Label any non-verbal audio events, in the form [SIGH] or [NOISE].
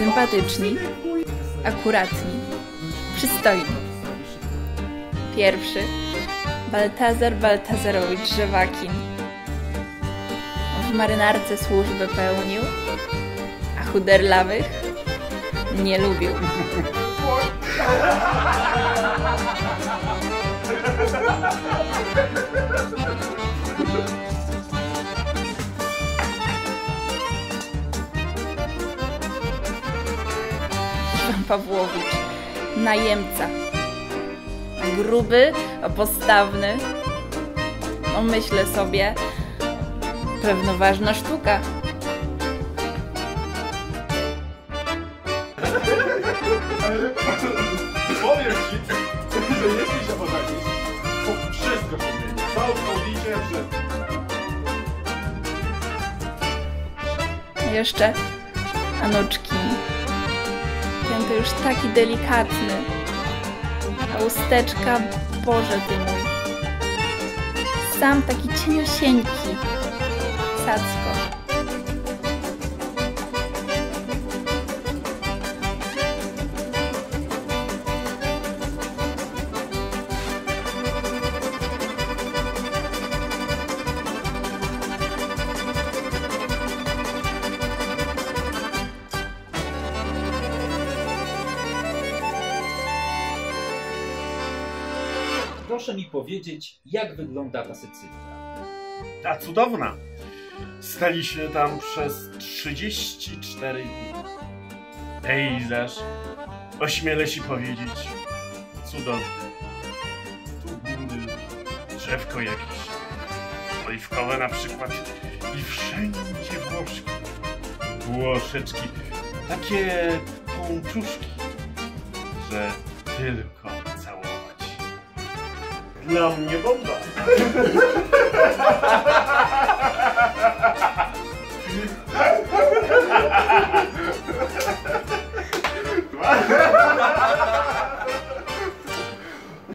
sympatyczni, akuratni, przystojni. Pierwszy Baltazar Baltazarowicz Żewakin. W marynarce służbę pełnił, a chuderlawych nie lubił. [LAUGHS] Pawłowicz, najemca. Gruby, postawny. No myślę sobie, pewno ważna sztuka. Powiem ci, że jeśli się pożenisz, to wszystko się zmieni. Wszystko. Jeszcze Anuczki. Ten to już taki delikatny. A usteczka, Boże ty mój. Sam taki cieniosieńki. Sacko. Proszę mi powiedzieć, jak wygląda ta Sycylia? A cudowna. Staliśmy tam przez 34 dni. Pejzaż, ośmielę się powiedzieć, cudowny. Tu góry, drzewko jakieś, oliwkowe na przykład i wszędzie Włoszki. Włoszeczki, takie pączuszki, że tylko. Нам не бомба.